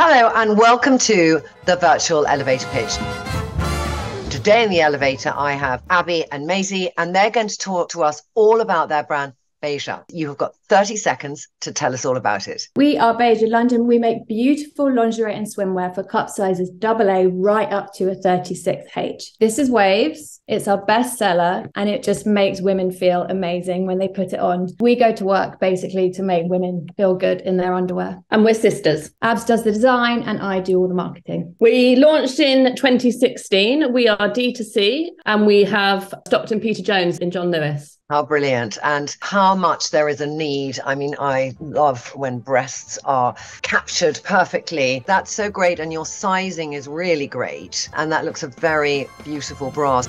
Hello, and welcome to the virtual elevator pitch. Today in the elevator, I have Abbie and Mazie, and they're going to talk to us all about their brand, Beija. You have got 30 seconds to tell us all about it. We are Beija London. We make beautiful lingerie and swimwear for cup sizes AA right up to a 36H. This is Waves. It's our best seller and it just makes women feel amazing when they put it on. We go to work basically to make women feel good in their underwear. And we're sisters. Abs does the design and I do all the marketing. We launched in 2016. We are D2C and we have Stockton Peter Jones in John Lewis. How brilliant and how much there is a need. I mean, I love when breasts are captured perfectly. That's so great. And your sizing is really great. And that looks a very beautiful bra.